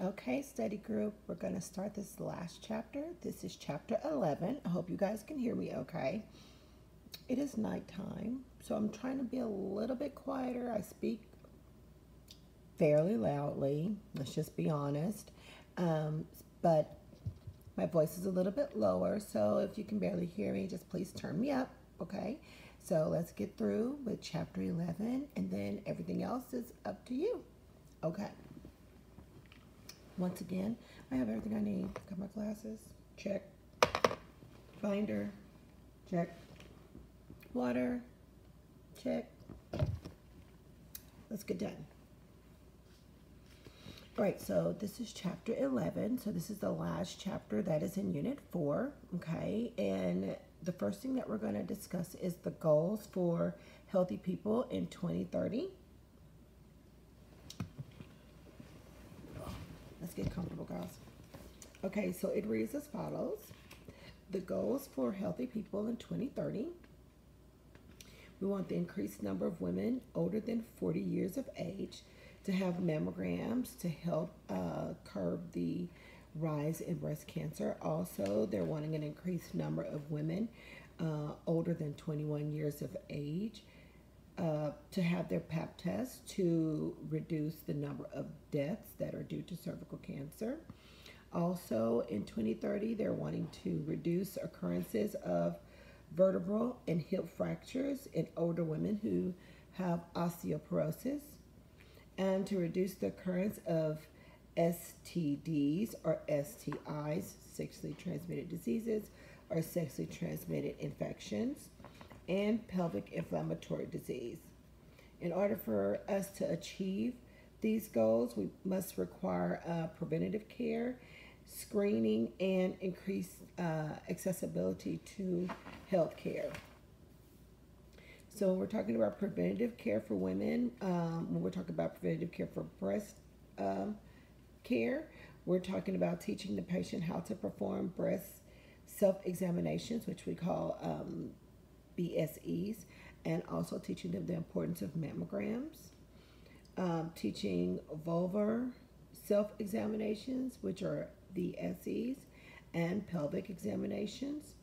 Okay, study group, we're going to start this last chapter. This is chapter 11. I hope you guys can hear me okay. It is nighttime, so I'm trying to be a little bit quieter. I speak fairly loudly, let's just be honest. Um, but my voice is a little bit lower, so if you can barely hear me, just please turn me up, okay? So let's get through with chapter 11, and then everything else is up to you, okay? Once again, I have everything I need. Got my glasses, check. Binder, check. Water, check. Let's get done. All right, so this is chapter 11. So this is the last chapter that is in unit 4, okay? And the first thing that we're going to discuss is the goals for healthy people in 2030. Let's get comfortable, guys. Okay, so it reads as follows. The goals for healthy people in 2030. We want the increased number of women older than 40 years of age to have mammograms to help uh, curb the rise in breast cancer. Also, they're wanting an increased number of women uh, older than 21 years of age uh, to have their pap test to reduce the number of deaths that are due to cervical cancer. Also, in 2030, they're wanting to reduce occurrences of vertebral and hip fractures in older women who have osteoporosis and to reduce the occurrence of STDs or STIs, sexually transmitted diseases or sexually transmitted infections, and pelvic inflammatory disease. In order for us to achieve these goals, we must require uh, preventative care, screening, and increased uh, accessibility to health care. So when we're talking about preventative care for women, um, when we're talking about preventative care for breast um, care, we're talking about teaching the patient how to perform breast self-examinations, which we call um, BSEs, and also teaching them the importance of mammograms, um, teaching vulvar self-examinations, which are the SEs, and pelvic examinations,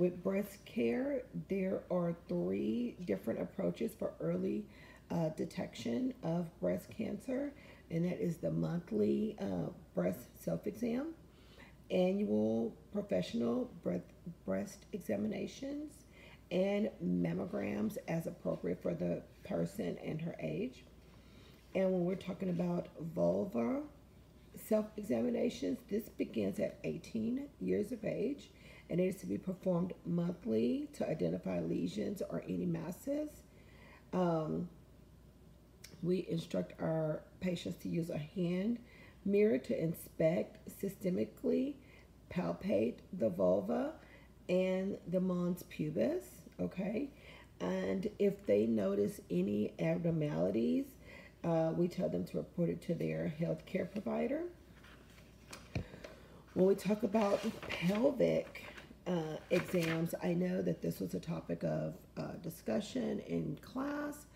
with breast care, there are three different approaches for early uh, detection of breast cancer, and that is the monthly uh, breast self exam, annual professional breast, breast examinations, and mammograms as appropriate for the person and her age. And when we're talking about vulva self examinations, this begins at 18 years of age and it is to be performed monthly to identify lesions or any masses. Um, we instruct our patients to use a hand mirror to inspect systemically, palpate the vulva and the mons pubis, okay? And if they notice any abnormalities, uh, we tell them to report it to their healthcare provider. When we talk about pelvic uh, exams, I know that this was a topic of uh, discussion in class,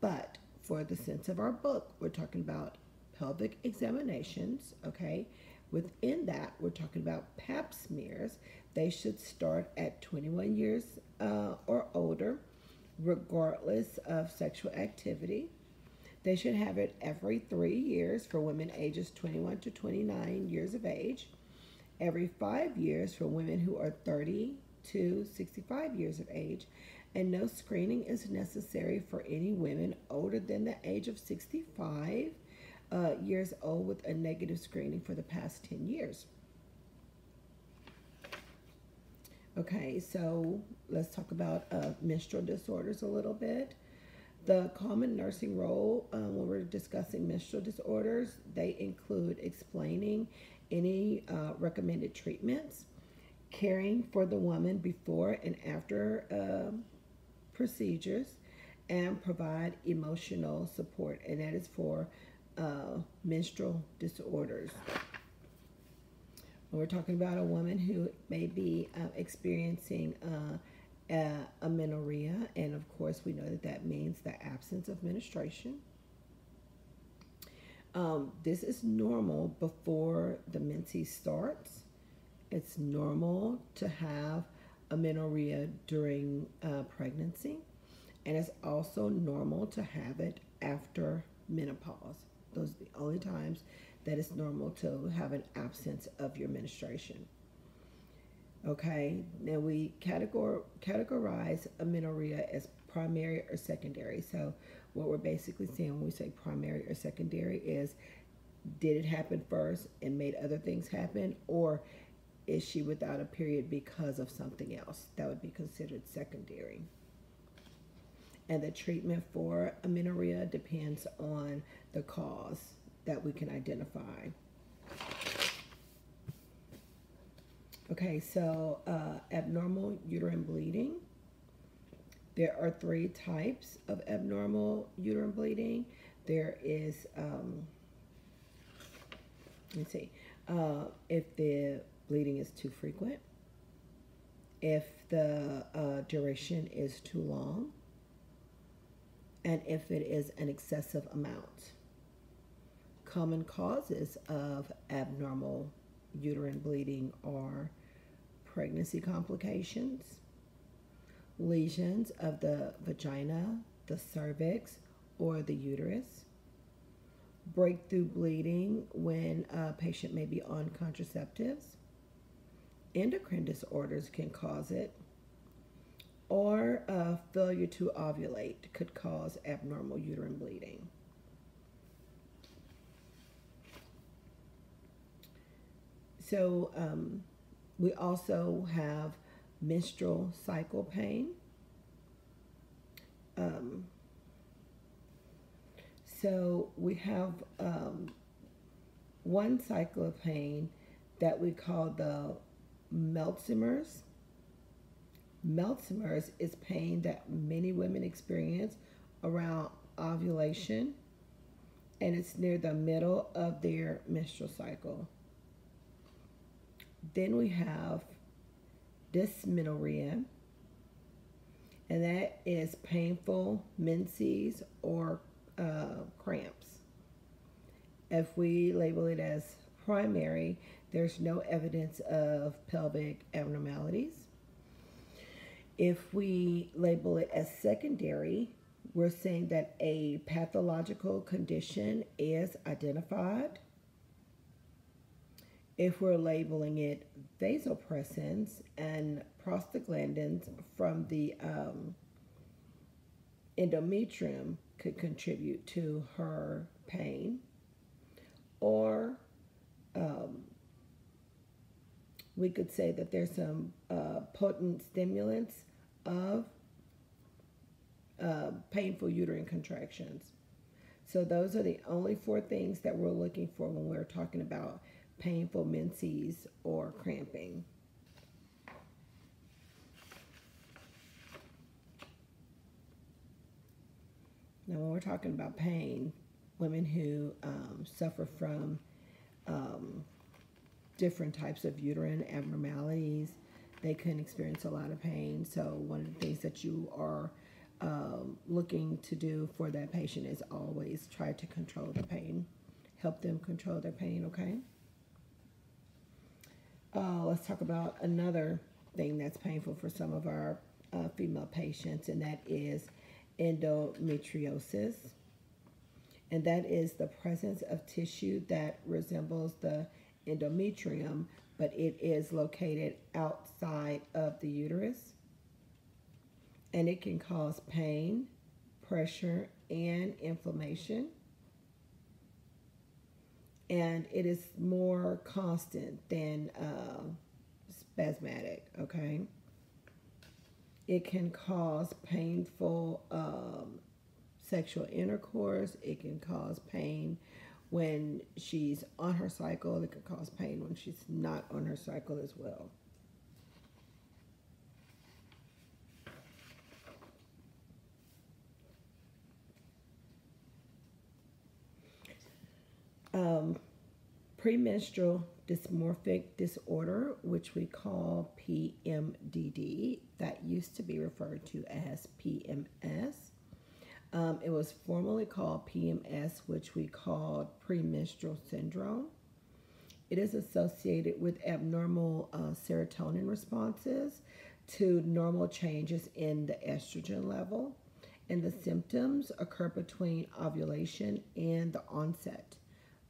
but for the sense of our book, we're talking about pelvic examinations, okay? Within that, we're talking about pap smears. They should start at 21 years uh, or older, regardless of sexual activity. They should have it every three years for women ages 21 to 29 years of age every five years for women who are 30 to 65 years of age, and no screening is necessary for any women older than the age of 65 uh, years old with a negative screening for the past 10 years. Okay, so let's talk about uh, menstrual disorders a little bit. The common nursing role um, when we're discussing menstrual disorders, they include explaining any uh, recommended treatments, caring for the woman before and after uh, procedures, and provide emotional support. And that is for uh, menstrual disorders. We're talking about a woman who may be uh, experiencing uh, amenorrhea, and of course, we know that that means the absence of menstruation Um, this is normal before the menses starts. It's normal to have amenorrhea during uh, pregnancy, and it's also normal to have it after menopause. Those are the only times that it's normal to have an absence of your menstruation. Okay, now we categor- categorize amenorrhea as primary or secondary. So, what we're basically saying when we say primary or secondary is did it happen first and made other things happen, or is she without a period because of something else? That would be considered secondary. And the treatment for amenorrhea depends on the cause that we can identify. Okay, so uh, abnormal uterine bleeding. There are three types of abnormal uterine bleeding. There is, um, let's see, uh, if the bleeding is too frequent, if the uh, duration is too long, and if it is an excessive amount. Common causes of abnormal uterine bleeding are pregnancy complications, lesions of the vagina, the cervix, or the uterus, breakthrough bleeding when a patient may be on contraceptives, endocrine disorders can cause it, or failure to ovulate could cause abnormal uterine bleeding. So, um, we also have menstrual cycle pain. Um, so, we have um, one cycle of pain that we call the Mittelschmerz Mittelschmerz is pain that many women experience around ovulation, and it's near the middle of their menstrual cycle. Then we have this dysmenorrhea, and that is painful menses or uh, cramps. If we label it as primary, there's no evidence of pelvic abnormalities. If we label it as secondary, we're saying that a pathological condition is identified. If we're labeling it vasopressins and prostaglandins from the um, endometrium could contribute to her pain. Or um, we could say that there's some uh, potent stimulants of uh, painful uterine contractions. So those are the only four things that we're looking for when we're talking about painful menses or cramping. Now, when we're talking about pain, women who um, suffer from um, different types of uterine abnormalities, they can experience a lot of pain. So one of the things that you are um, looking to do for that patient is always try to control the pain, help them control their pain. Okay. Uh, let's talk about another thing that's painful for some of our uh, female patients, and that is endometriosis. And that is the presence of tissue that resembles the endometrium but it is located outside of the uterus. And it can cause pain, pressure, and inflammation. And it is more constant than uh, spasmodic, okay? It can cause painful um, sexual intercourse. It can cause pain when she's on her cycle. It can cause pain when she's not on her cycle as well. Um, premenstrual dysmorphic disorder, which we call PMDD, that used to be referred to as PMS. Um, it was formerly called PMS, which we called premenstrual syndrome. It is associated with abnormal uh, serotonin responses to normal changes in the estrogen level. And the symptoms occur between ovulation and the onset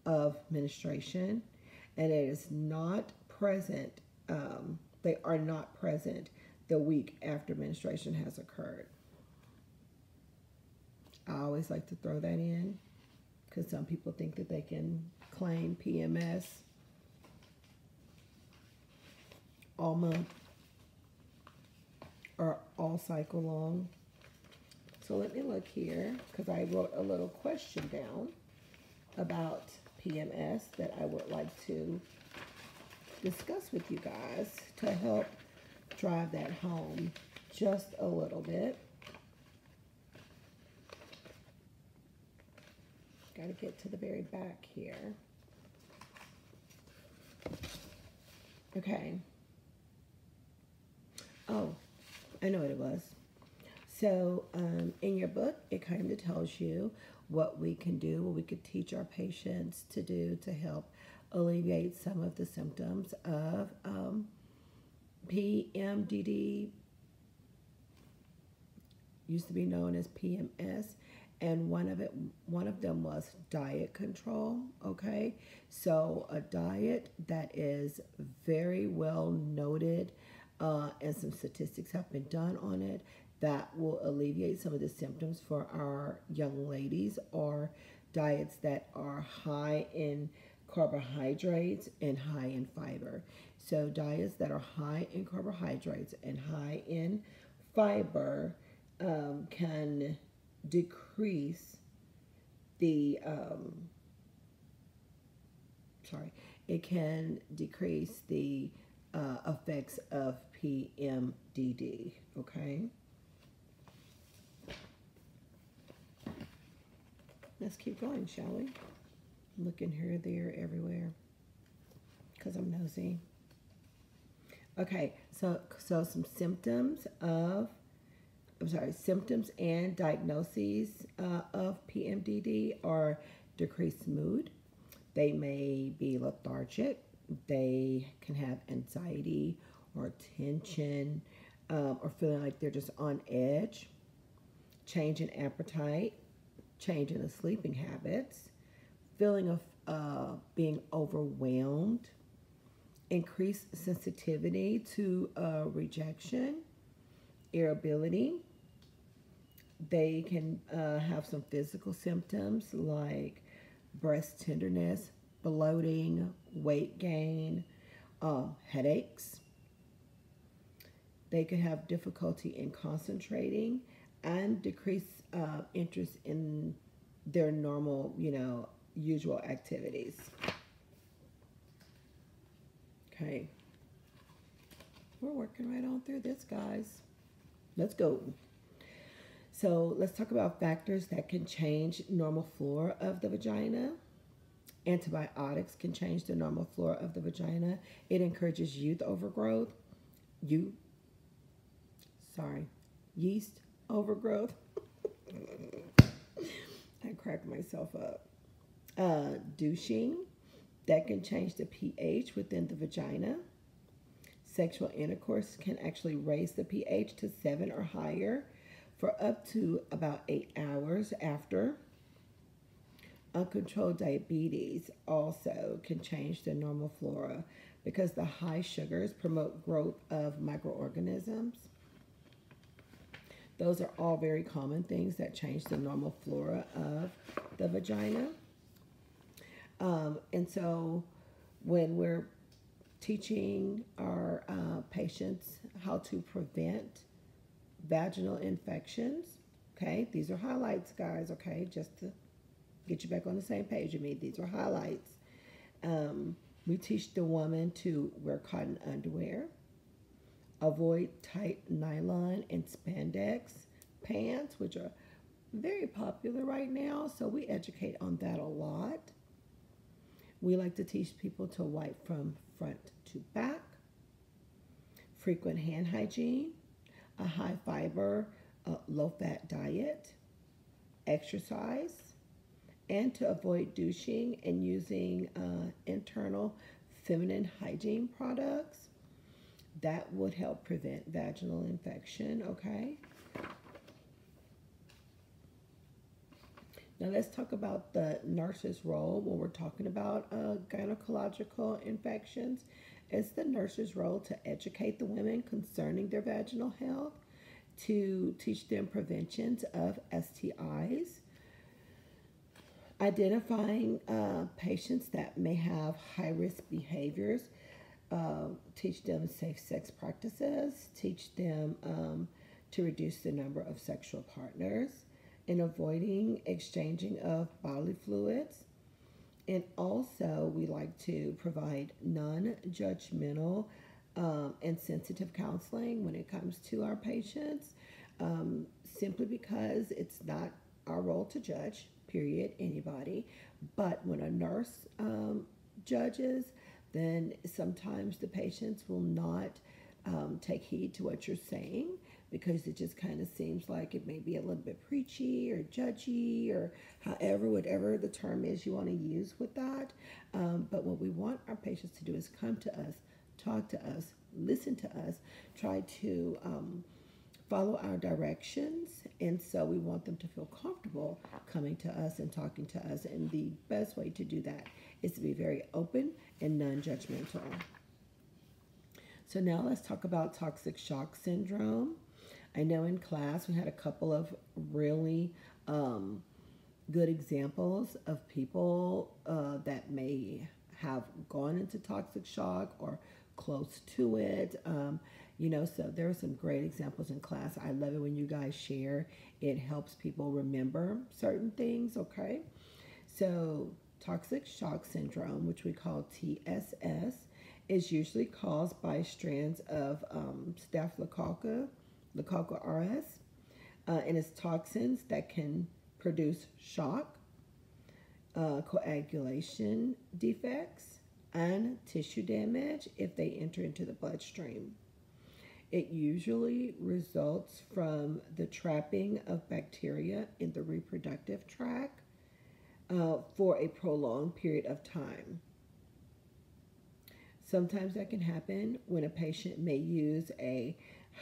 of menstruation. And it is not present, um, they are not present the week after menstruation has occurred. I always like to throw that in because some people think that they can claim PMS all month or all cycle long. So let me look here because I wrote a little question down about PMS that I would like to discuss with you guys to help drive that home just a little bit. Got to get to the very back here. Okay. Oh, I know what it was. So, um, in your book, it kind of tells you what we can do, what we could teach our patients to do to help alleviate some of the symptoms of um, PMDD, used to be known as PMS, and one of it, one of them was diet control. Okay, so a diet that is very well noted, uh, and some statistics have been done on it that will alleviate some of the symptoms for our young ladies, are diets that are high in carbohydrates and high in fiber. So, diets that are high in carbohydrates and high in fiber um, can decrease the, um, sorry, it can decrease the uh, effects of PMDD, okay? Let's keep going, shall we? Looking here, there, everywhere, because I'm nosy. Okay, so so some symptoms of I'm sorry, symptoms and diagnoses uh, of PMDD are decreased mood. They may be lethargic. They can have anxiety or tension um, or feeling like they're just on edge. Change in appetite, change in the sleeping habits, feeling of uh, being overwhelmed, increased sensitivity to uh, rejection, irritability. They can uh, have some physical symptoms like breast tenderness, bloating, weight gain, uh, headaches. They could have difficulty in concentrating and decreased uh, interest in their normal, you know, usual activities. Okay. We're working right on through this, guys. Let's go. So let's talk about factors that can change normal flora of the vagina. Antibiotics can change the normal flora of the vagina. It encourages youth overgrowth. You, sorry, yeast overgrowth. I cracked myself up. Uh, douching that can change the pH within the vagina. Sexual intercourse can actually raise the pH to seven or higher for up to about eight hours after. Uncontrolled diabetes also can change the normal flora because the high sugars promote growth of microorganisms. Those are all very common things that change the normal flora of the vagina. Um, and so when we're teaching our uh, patients how to prevent vaginal infections, okay, these are highlights, guys, okay, just to get you back on the same page with me. These are highlights. Um, we teach the woman to wear cotton underwear, avoid tight nylon and spandex pants, which are very popular right now. So we educate on that a lot. We like to teach people to wipe from front to back, frequent hand hygiene, a high fiber, uh, low fat diet, exercise, and to avoid douching and using uh, internal feminine hygiene products. That would help prevent vaginal infection, okay? Now let's talk about the nurse's role when we're talking about uh, gynecological infections. It's the nurse's role to educate the women concerning their vaginal health, to teach them preventions of STIs, identifying uh, patients that may have high risk behaviors, uh, teach them safe sex practices, teach them um, to reduce the number of sexual partners, in avoiding exchanging of bodily fluids. And also, we like to provide non judgmental um, and sensitive counseling when it comes to our patients, um, simply because it's not our role to judge, period, anybody. But when a nurse um, judges, then sometimes the patients will not um, take heed to what you're saying because it just kind of seems like it may be a little bit preachy or judgy or however, whatever the term is you want to use with that. Um, but what we want our patients to do is come to us, talk to us, listen to us, try to um, follow our directions. And so we want them to feel comfortable coming to us and talking to us. And the best way to do that is to be very open and non judgmental. So now let's talk about toxic shock syndrome. I know in class we had a couple of really um, good examples of people uh, that may have gone into toxic shock or close to it. Um, you know, so there are some great examples in class. I love it when you guys share. It helps people remember certain things, okay? So, toxic shock syndrome, which we call TSS, is usually caused by strands of um, Staphylococcus Coca RS, uh, and its toxins that can produce shock, uh, coagulation defects, and tissue damage if they enter into the bloodstream. It usually results from the trapping of bacteria in the reproductive tract uh, for a prolonged period of time. Sometimes that can happen when a patient may use a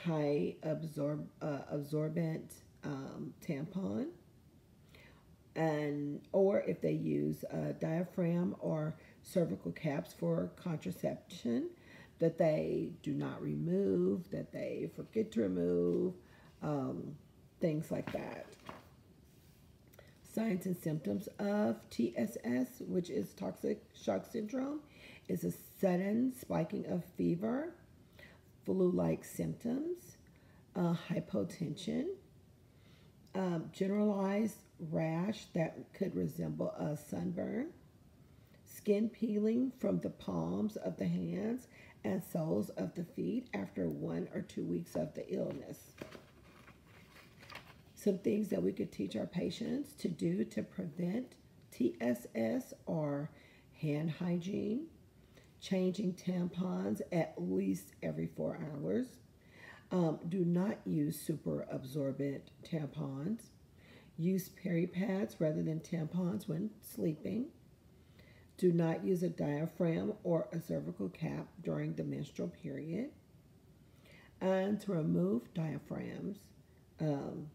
high absorb uh, absorbent um, tampon and or if they use a diaphragm or cervical caps for contraception that they do not remove that they forget to remove um, things like that signs and symptoms of tss which is toxic shock syndrome is a sudden spiking of fever flu like symptoms, uh, hypotension, um, generalized rash that could resemble a sunburn, skin peeling from the palms of the hands and soles of the feet after one or two weeks of the illness. Some things that we could teach our patients to do to prevent TSS are hand hygiene, changing tampons at least every four hours. Um, do not use super absorbent tampons. Use peri pads rather than tampons when sleeping. Do not use a diaphragm or a cervical cap during the menstrual period. And to remove diaphragms um,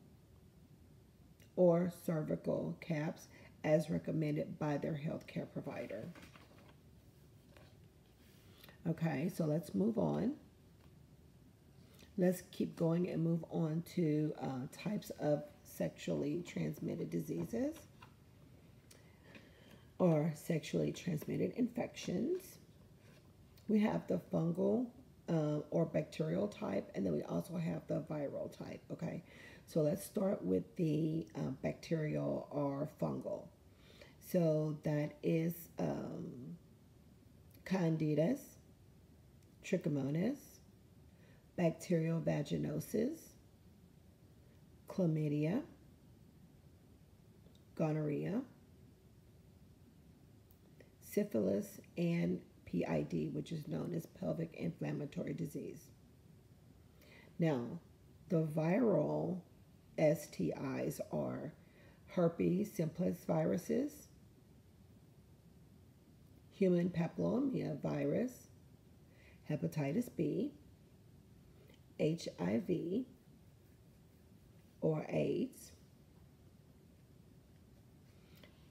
or cervical caps as recommended by their healthcare provider. Okay, so let's move on. Let's keep going and move on to uh, types of sexually transmitted diseases or sexually transmitted infections. We have the fungal uh, or bacterial type, and then we also have the viral type. Okay, so let's start with the uh, bacterial or fungal. So that is um, Candidus, trichomonas, bacterial vaginosis, chlamydia, gonorrhea, syphilis, and PID, which is known as pelvic inflammatory disease. Now, the viral STIs are herpes simplex viruses, human papilloma virus, hepatitis B, HIV or AIDS.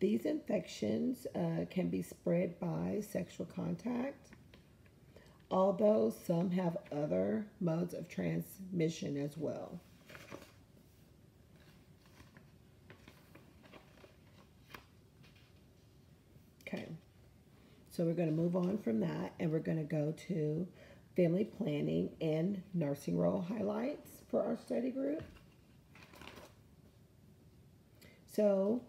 These infections uh, can be spread by sexual contact, although some have other modes of transmission as well. Okay, so we're going to move on from that and we're going to go to family planning and nursing role highlights for our study group. So,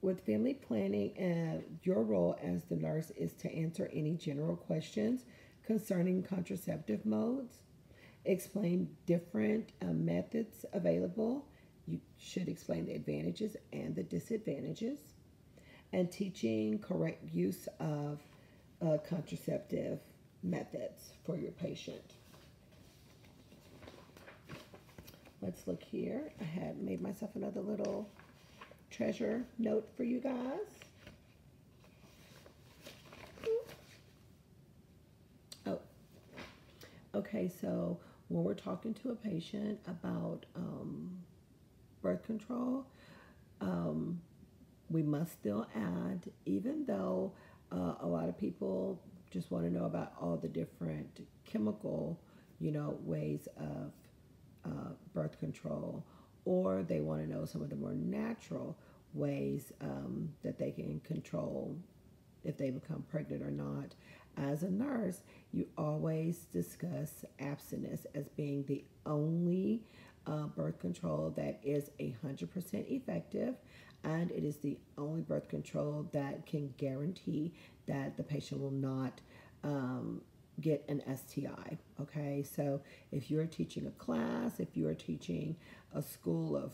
with family planning, uh, your role as the nurse is to answer any general questions concerning contraceptive modes, explain different uh, methods available. You should explain the advantages and the disadvantages, and teaching correct use of uh, contraceptive methods for your patient. Let's look here. I had made myself another little treasure note for you guys. Oh, okay, so when we're talking to a patient about um, birth control, um, we must still add, even though uh, a lot of people just want to know about all the different chemical, you know, ways of uh, birth control, or they want to know some of the more natural ways um, that they can control if they become pregnant or not. As a nurse, you always discuss abstinence as being the only uh, birth control that is 100% effective, and it is the only birth control that can guarantee that the patient will not um, get an STI. Okay, so if you're teaching a class, if you are teaching a school of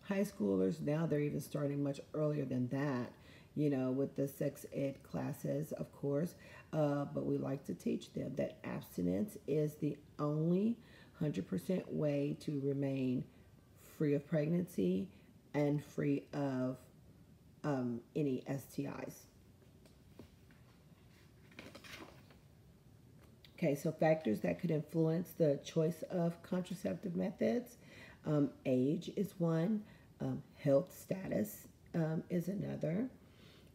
high schoolers, now they're even starting much earlier than that, you know, with the sex ed classes, of course. Uh, but we like to teach them that abstinence is the only 100% way to remain free of pregnancy and free of um, any STIs. Okay, so factors that could influence the choice of contraceptive methods. Um, age is one, um, health status um, is another.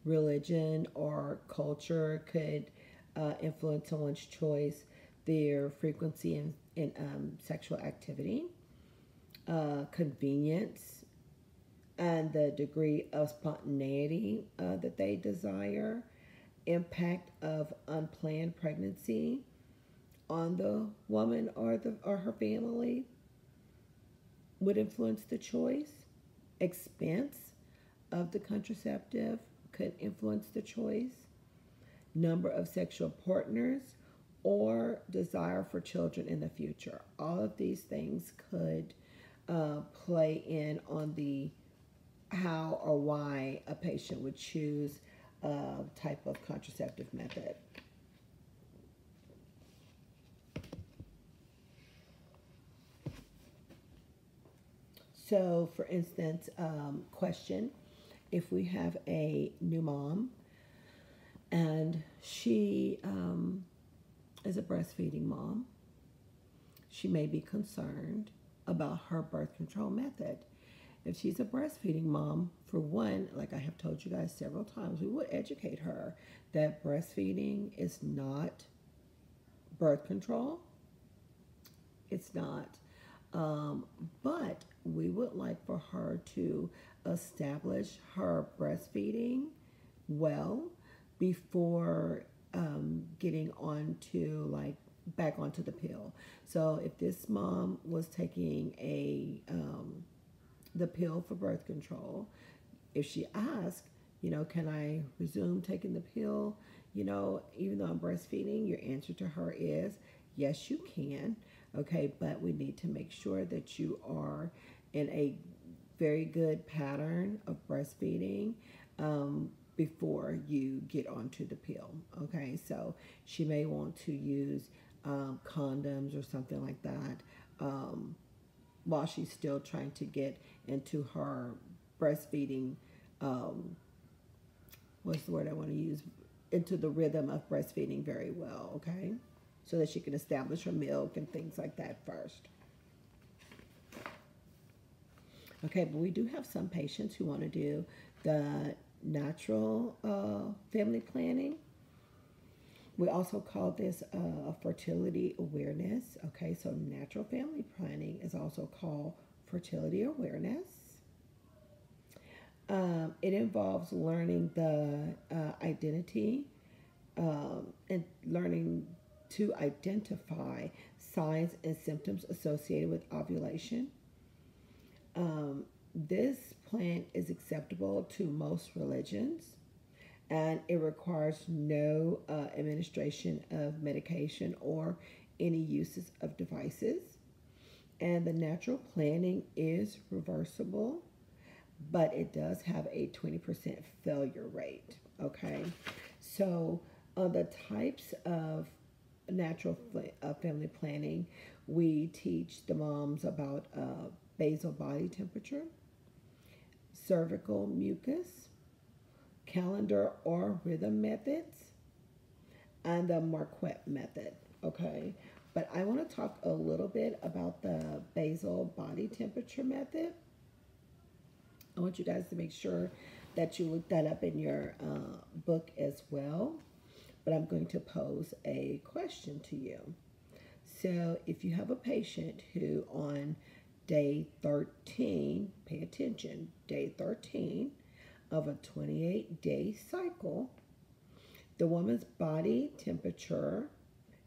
Religion or culture could uh, influence someone's choice, their frequency in, in um, sexual activity, uh, convenience, and the degree of spontaneity uh, that they desire, impact of unplanned pregnancy on the woman or the or her family would influence the choice. Expense of the contraceptive could influence the choice. Number of sexual partners or desire for children in the future. All of these things could uh, play in on the how or why a patient would choose a type of contraceptive method. So, for instance, um, question if we have a new mom and she um, is a breastfeeding mom, she may be concerned about her birth control method. If she's a breastfeeding mom, for one, like I have told you guys several times, we would educate her that breastfeeding is not birth control. It's not. Um, but we would like for her to establish her breastfeeding well before um, getting onto like back onto the pill. So if this mom was taking a um, the pill for birth control, if she asks, you know, can I resume taking the pill? You know, even though I'm breastfeeding, your answer to her is yes, you can. Okay, but we need to make sure that you are in a very good pattern of breastfeeding um, before you get onto the pill. Okay, so she may want to use um, condoms or something like that um, while she's still trying to get into her breastfeeding. Um, what's the word I want to use? Into the rhythm of breastfeeding very well. Okay, so that she can establish her milk and things like that first. Okay, but we do have some patients who want to do the natural uh, family planning. We also call this uh, fertility awareness. Okay, so natural family planning is also called fertility awareness. Um, it involves learning the uh, identity um, and learning to identify signs and symptoms associated with ovulation. Um, this plan is acceptable to most religions and it requires no uh, administration of medication or any uses of devices. And the natural planning is reversible, but it does have a 20% failure rate. Okay, so uh, the types of natural uh, family planning, we teach the moms about uh, basal body temperature, cervical mucus, calendar or rhythm methods, and the Marquette method. Okay, but I want to talk a little bit about the basal body temperature method. I want you guys to make sure that you look that up in your uh, book as well. But I'm going to pose a question to you. So, if you have a patient who on day 13, pay attention, day 13 of a 28 day cycle, the woman's body temperature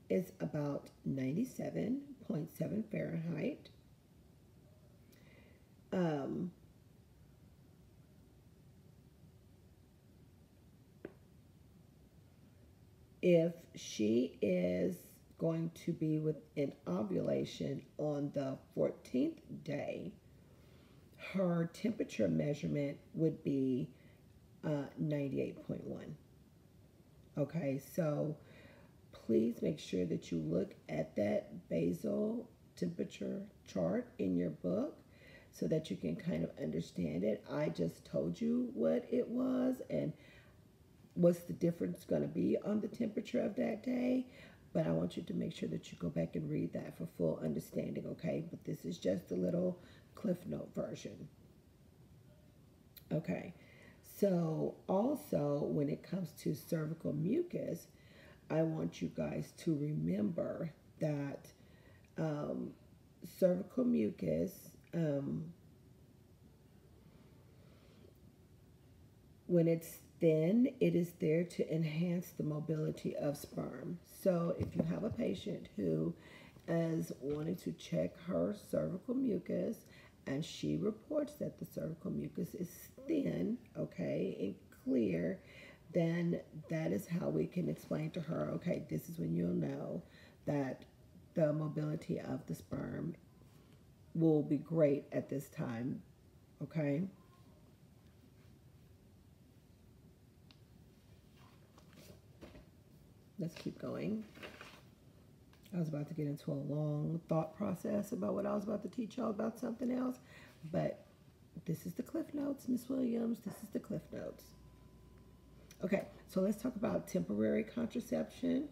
is about 97.7 Fahrenheit. Um, if she is going to be with an ovulation on the 14th day, her temperature measurement would be uh, 98.1. Okay, so please make sure that you look at that basal temperature chart in your book so that you can kind of understand it. I just told you what it was and what's the difference going to be on the temperature of that day. But I want you to make sure that you go back and read that for full understanding, okay? But this is just a little Cliff Note version. Okay, so also when it comes to cervical mucus, I want you guys to remember that um, cervical mucus, um, when it's thin, it is there to enhance the mobility of sperm. So if you have a patient who is wanting to check her cervical mucus and she reports that the cervical mucus is thin, okay, and clear, then that is how we can explain to her, okay, this is when you'll know that the mobility of the sperm will be great at this time, okay? Let's keep going. I was about to get into a long thought process about what I was about to teach y'all about something else, but this is the Cliff Notes, Miss Williams. This is the Cliff Notes. Okay, so let's talk about temporary contraception.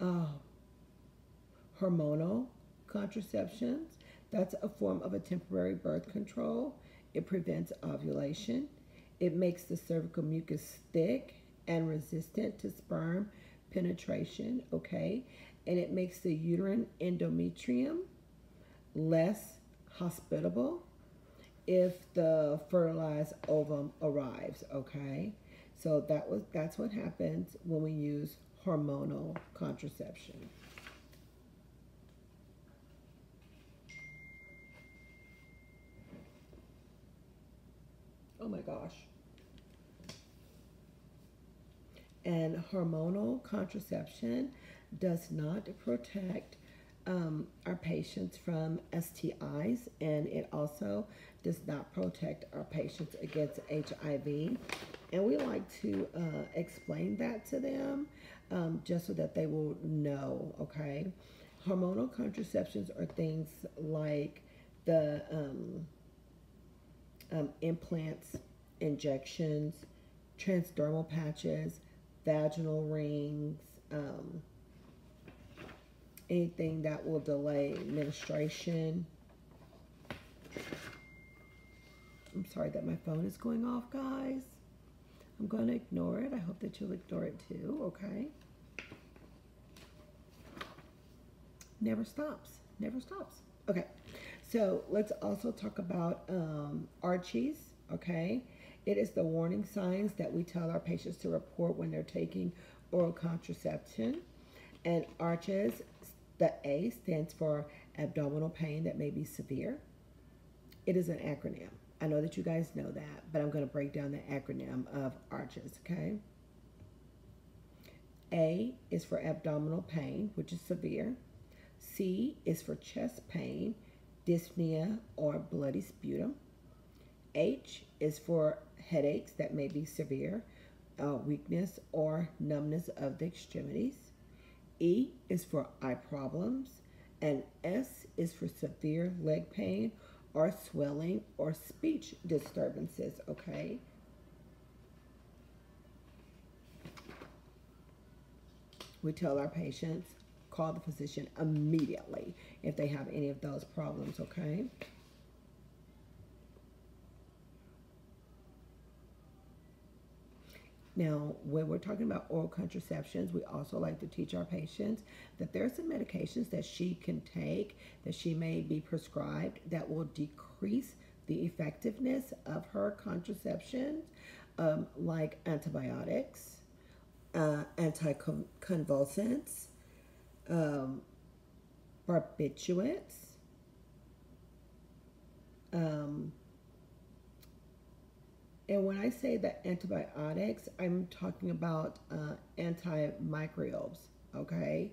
Uh, hormonal contraceptions. That's a form of a temporary birth control. It prevents ovulation. It makes the cervical mucus thick and resistant to sperm penetration, okay? And it makes the uterine endometrium less hospitable if the fertilized ovum arrives, okay? So that was that's what happens when we use hormonal contraception. Oh my gosh. And hormonal contraception does not protect um, our patients from STIs, and it also does not protect our patients against HIV. And we like to uh, explain that to them um, just so that they will know, okay? Hormonal contraceptions are things like the um, um, implants, injections, transdermal patches, vaginal rings, um, anything that will delay menstruation. I'm sorry that my phone is going off, guys. I'm going to ignore it. I hope that you'll ignore it too, okay? Never stops. Never stops. Okay. So let's also talk about um, ARCHES, okay? It is the warning signs that we tell our patients to report when they're taking oral contraception. And ARCHES, the A stands for abdominal pain that may be severe. It is an acronym. I know that you guys know that, but I'm going to break down the acronym of ARCHES, okay? A is for abdominal pain, which is severe. C is for chest pain, dyspnea, or bloody sputum. H is for headaches that may be severe, uh, weakness, or numbness of the extremities. E is for eye problems. And S is for severe leg pain or swelling or speech disturbances, okay? We tell our patients, call the physician immediately if they have any of those problems, okay? Now, when we're talking about oral contraceptions, we also like to teach our patients that there are some medications that she can take, that she may be prescribed, that will decrease the effectiveness of her contraception, um, like antibiotics, uh, anticonvulsants, um, barbiturates, um, and when I say that antibiotics, I'm talking about uh, antimicrobials, okay,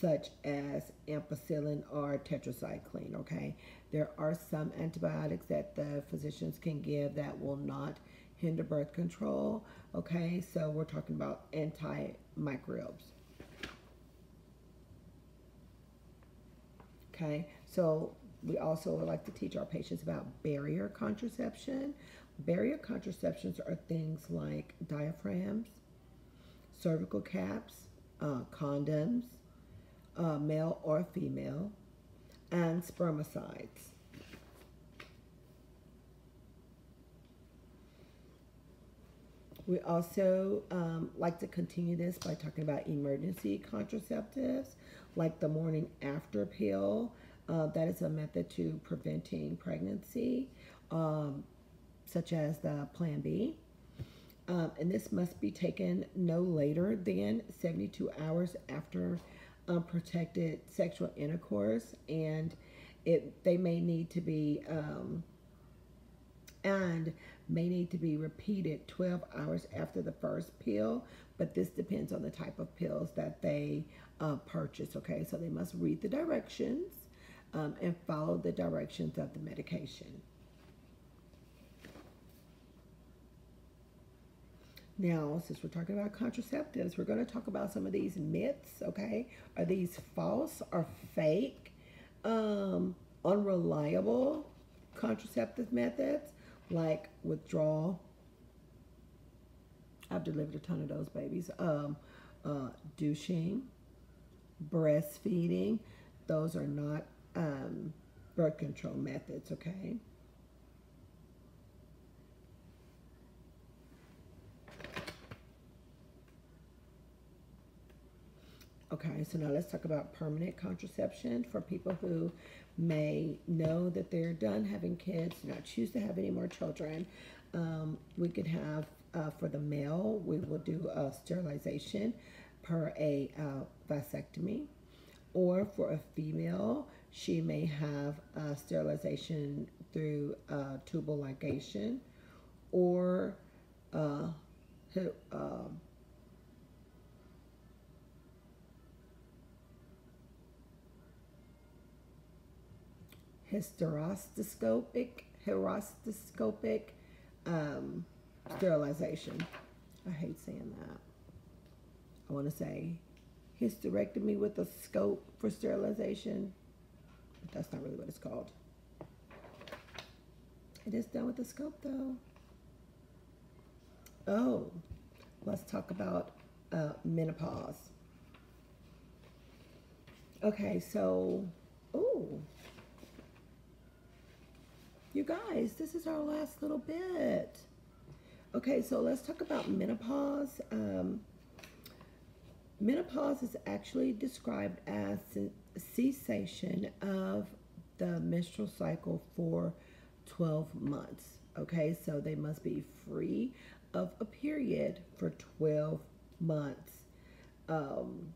such as ampicillin or tetracycline, okay. There are some antibiotics that the physicians can give that will not hinder birth control, okay. So we're talking about antimicrobes. Okay, so we also like to teach our patients about barrier contraception. Barrier contraceptions are things like diaphragms, cervical caps, uh, condoms, uh, male or female, and spermicides. We also um, like to continue this by talking about emergency contraceptives, like the morning after pill. Uh, that is a method to preventing pregnancy. Um, such as the Plan B. Um, and this must be taken no later than 72 hours after unprotected sexual intercourse. And it they may need to be um, and may need to be repeated 12 hours after the first pill. But this depends on the type of pills that they uh, purchase. Okay, so they must read the directions um, and follow the directions of the medication. Now, since we're talking about contraceptives, we're going to talk about some of these myths, okay? Are these false or fake, um, unreliable contraceptive methods like withdrawal? I've delivered a ton of those babies. Um, uh, douching, breastfeeding, those are not um, birth control methods, okay? Okay, so now let's talk about permanent contraception for people who may know that they're done having kids, not choose to have any more children. Um, we could have, uh, for the male, we will do a sterilization per a uh, vasectomy. Or for a female, she may have a sterilization through uh, tubal ligation or hysteroscopic, hysteroscopic um, sterilization. I hate saying that. I want to say hysterectomy with a scope for sterilization, but that's not really what it's called. It is done with a scope though. Oh, let's talk about uh, menopause. Okay, so, oh, you guys, this is our last little bit. Okay, so let's talk about menopause. Um, menopause is actually described as cessation of the menstrual cycle for 12 months. Okay, so they must be free of a period for 12 months. Um,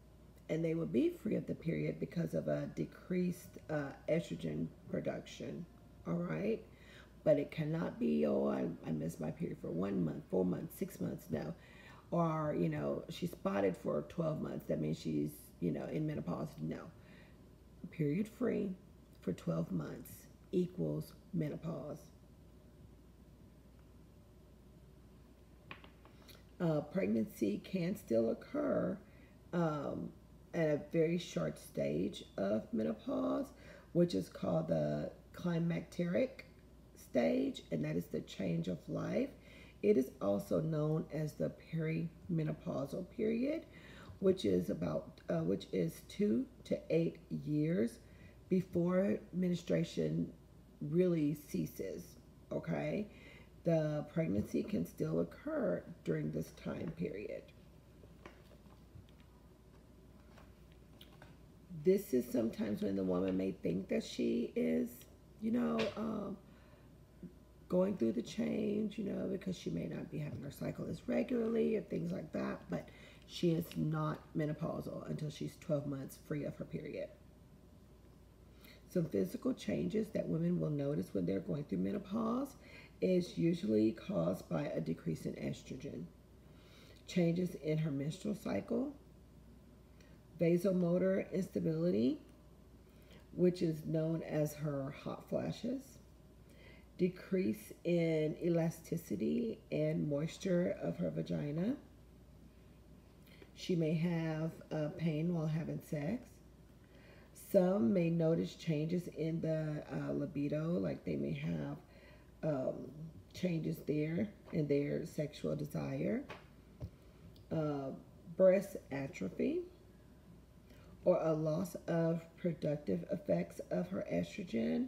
and they will be free of the period because of a decreased uh, estrogen production. All right. But it cannot be, oh, I, I missed my period for one month, four months, six months. No. Or, you know, she's spotted for 12 months. That means she's, you know, in menopause. No. Period free for 12 months equals menopause. Uh, pregnancy can still occur um, at a very short stage of menopause, which is called the climacteric stage, and that is the change of life. It is also known as the perimenopausal period, which is about uh, which is two to eight years before menstruation really ceases. Okay, the pregnancy can still occur during this time period. this is sometimes when the woman may think that she is, you know, um, going through the change, you know, because she may not be having her cycle as regularly or things like that, but she is not menopausal until she's 12 months free of her period. Some physical changes that women will notice when they're going through menopause is usually caused by a decrease in estrogen. Changes in her menstrual cycle, vasomotor instability, which is known as her hot flashes, decrease in elasticity and moisture of her vagina. She may have uh, pain while having sex. Some may notice changes in the uh, libido, like they may have um, changes there in their sexual desire. Uh, breast atrophy or a loss of productive effects of her estrogen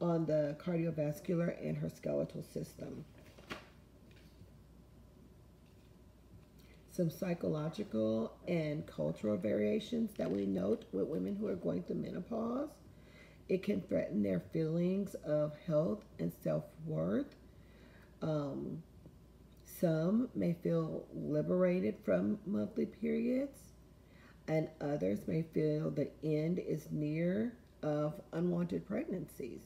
on the cardiovascular and her skeletal system. Some psychological and cultural variations that we note with women who are going through menopause. It can threaten their feelings of health and self worth. Um, some may feel liberated from monthly periods and others may feel the end is near of unwanted pregnancies.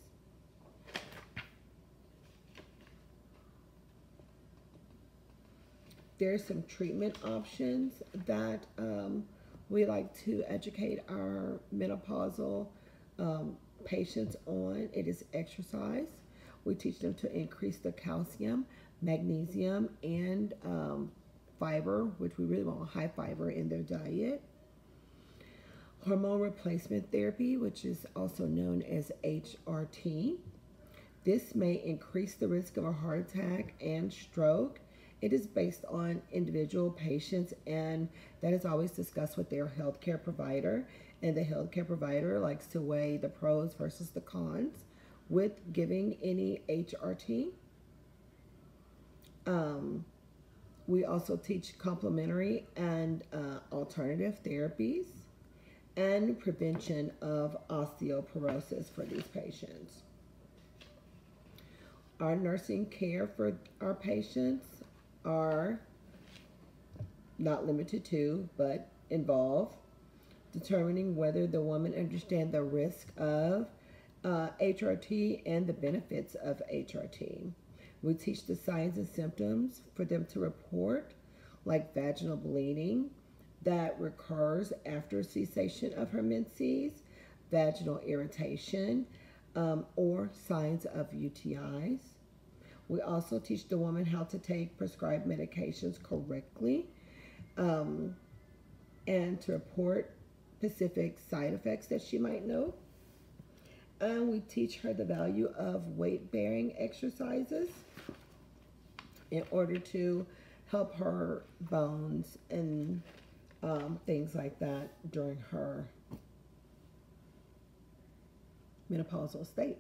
There's some treatment options that um, we like to educate our menopausal um, patients on. It is exercise. We teach them to increase the calcium, magnesium, and um, fiber, which we really want high fiber in their diet hormone replacement therapy, which is also known as HRT. This may increase the risk of a heart attack and stroke. It is based on individual patients, and that is always discussed with their healthcare provider. And the healthcare provider likes to weigh the pros versus the cons with giving any HRT. Um, we also teach complementary and uh, alternative therapies and prevention of osteoporosis for these patients. Our nursing care for our patients are not limited to, but involve determining whether the woman understand the risk of uh, HRT and the benefits of HRT. We teach the signs and symptoms for them to report, like vaginal bleeding, that recurs after cessation of her menses, vaginal irritation, um, or signs of UTIs. We also teach the woman how to take prescribed medications correctly um, and to report specific side effects that she might know. And we teach her the value of weight bearing exercises in order to help her bones and um, things like that during her menopausal state.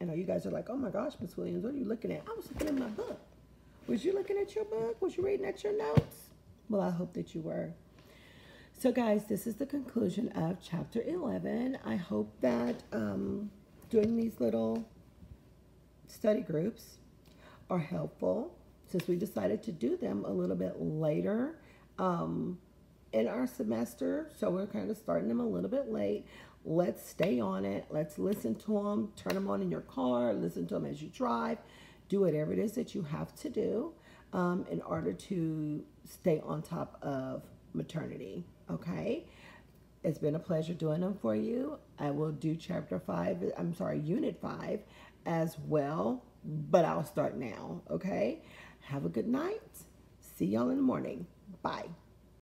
I know you guys are like, oh my gosh, Miss Williams, what are you looking at? I was looking at my book. Was you looking at your book? Was you reading at your notes? Well, I hope that you were. So, guys, this is the conclusion of chapter 11. I hope that um, doing these little study groups are helpful since we decided to do them a little bit later um, in our semester. So, we're kind of starting them a little bit late. Let's stay on it. Let's listen to them. Turn them on in your car. Listen to them as you drive. Do whatever it is that you have to do um, in order to stay on top of maternity. Okay. It's been a pleasure doing them for you. I will do chapter five, I'm sorry, unit five as well, but I'll start now. Okay. Have a good night. See y'all in the morning. Bye.